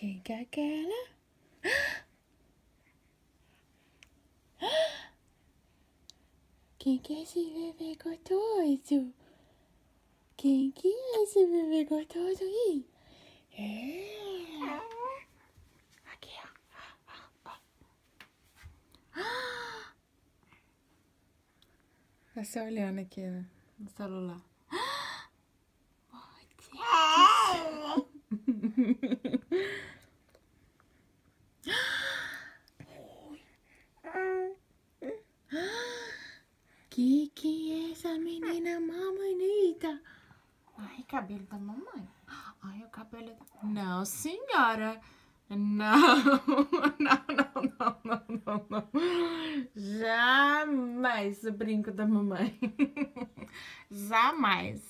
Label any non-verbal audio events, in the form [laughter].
Quem que é aquela? Quem que é esse bebê gostoso? Quem que é esse bebê gostoso aí? É. Aqui, ó. [gasps] Tá se olhando aqui né, no celular. Que que é essa menina mó bonita? Ai, cabelo da mamãe. Ai, o cabelo da... Não, senhora. [laughs] Não, não, não, não, não, não. Jamais o brinco da mamãe. [laughs] Jamais.